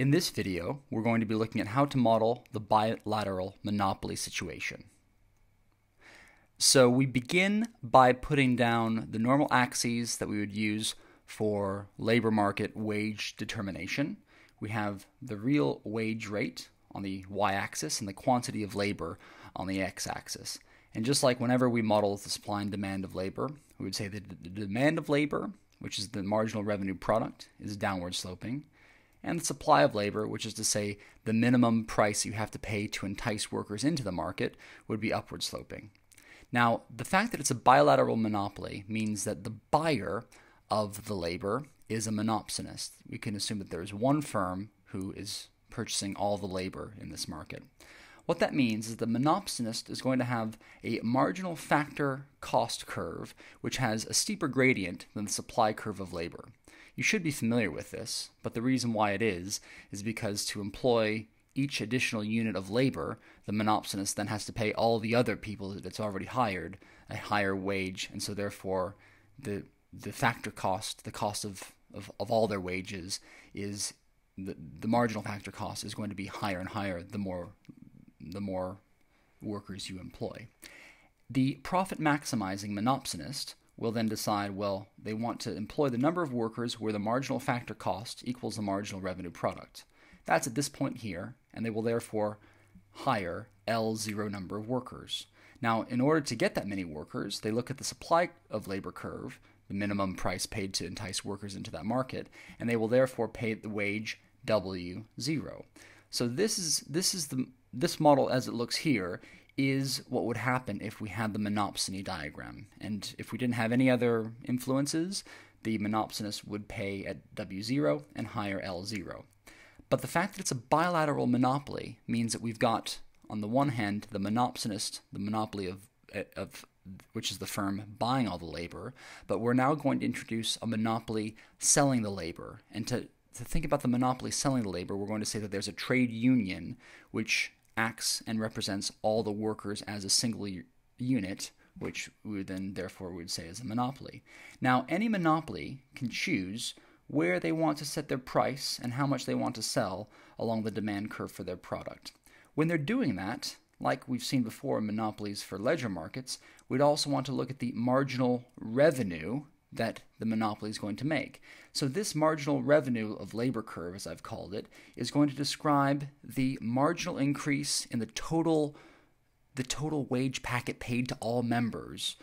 In this video, we're going to be looking at how to model the bilateral monopoly situation. So we begin by putting down the normal axes that we would use for labor market wage determination. We have the real wage rate on the y-axis and the quantity of labor on the x-axis. And just like whenever we model the supply and demand of labor, we would say that the demand of labor, which is the marginal revenue product, is downward sloping and the supply of labor, which is to say the minimum price you have to pay to entice workers into the market, would be upward sloping. Now, the fact that it's a bilateral monopoly means that the buyer of the labor is a monopsonist. We can assume that there is one firm who is purchasing all the labor in this market. What that means is the monopsonist is going to have a marginal factor cost curve, which has a steeper gradient than the supply curve of labor. You should be familiar with this, but the reason why it is is because to employ each additional unit of labor, the monopsonist then has to pay all the other people that it's already hired a higher wage, and so therefore the the factor cost, the cost of, of, of all their wages is the, the marginal factor cost is going to be higher and higher the more the more workers you employ. The profit maximizing monopsonist will then decide well, they want to employ the number of workers where the marginal factor cost equals the marginal revenue product. That's at this point here, and they will therefore hire L0 number of workers. Now, in order to get that many workers, they look at the supply of labor curve, the minimum price paid to entice workers into that market, and they will therefore pay the wage W0. So this is this is the this model as it looks here is what would happen if we had the monopsony diagram. And if we didn't have any other influences, the monopsonist would pay at W0 and hire L0. But the fact that it's a bilateral monopoly means that we've got, on the one hand, the monopsonist, the monopoly of, of which is the firm buying all the labor, but we're now going to introduce a monopoly selling the labor. And to, to think about the monopoly selling the labor, we're going to say that there's a trade union which acts and represents all the workers as a single unit, which we then therefore would say is a monopoly. Now, any monopoly can choose where they want to set their price and how much they want to sell along the demand curve for their product. When they're doing that, like we've seen before in monopolies for ledger markets, we'd also want to look at the marginal revenue that the monopoly is going to make. So, this marginal revenue of labor curve, as I've called it, is going to describe the marginal increase in the total, the total wage packet paid to all members,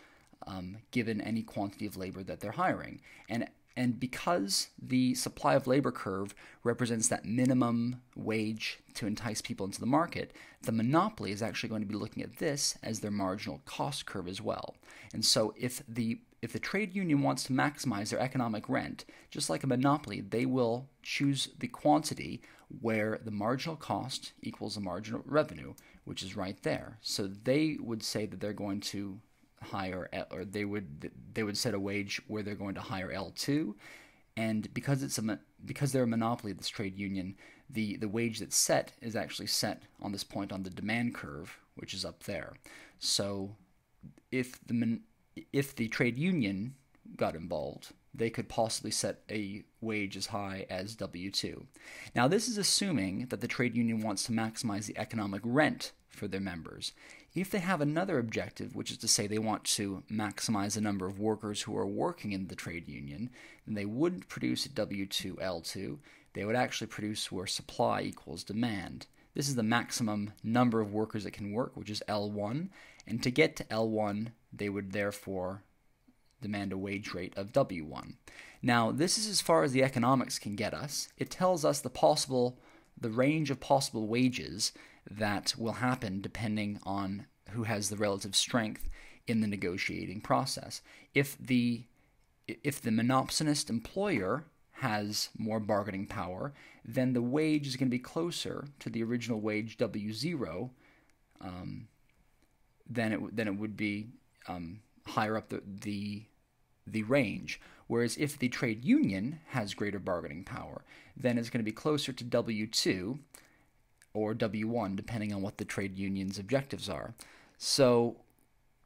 um, given any quantity of labor that they're hiring. And and because the supply of labor curve represents that minimum wage to entice people into the market, the monopoly is actually going to be looking at this as their marginal cost curve as well. And so if the if the trade union wants to maximize their economic rent, just like a monopoly, they will choose the quantity where the marginal cost equals the marginal revenue, which is right there. So they would say that they're going to hire L, or they would they would set a wage where they're going to hire L2 and because it's a because they're a monopoly this trade union the the wage that's set is actually set on this point on the demand curve which is up there so if the if the trade union got involved, they could possibly set a wage as high as W2. Now, this is assuming that the trade union wants to maximize the economic rent for their members. If they have another objective, which is to say they want to maximize the number of workers who are working in the trade union, then they wouldn't produce a W2 L2. They would actually produce where supply equals demand. This is the maximum number of workers that can work, which is L1. And to get to L1, they would therefore demand a wage rate of W1. Now, this is as far as the economics can get us. It tells us the possible the range of possible wages that will happen depending on who has the relative strength in the negotiating process. If the if the monopsonist employer has more bargaining power, then the wage is going to be closer to the original wage W0 um, than it than it would be um, higher up the, the the range. Whereas if the trade union has greater bargaining power, then it's going to be closer to W2 or W1, depending on what the trade union's objectives are. So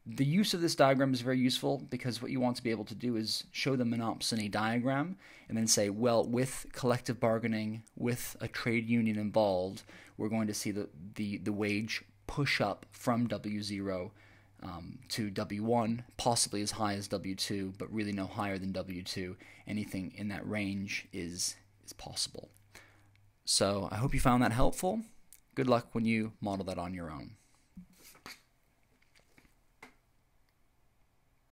the use of this diagram is very useful because what you want to be able to do is show the monopsony diagram and then say, well, with collective bargaining, with a trade union involved, we're going to see the, the, the wage push up from W0 um, to W1, possibly as high as W2, but really no higher than W2. Anything in that range is, is possible. So I hope you found that helpful. Good luck when you model that on your own.